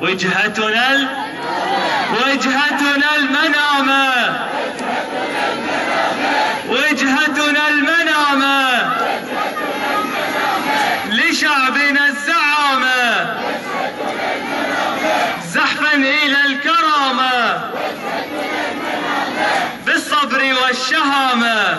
وجهتنا ال... وجهتنا المنامة. وجهتنا المنامة. لشعبنا الزعامة. زحفا إلى الكرامة. بالصبر والشهامة.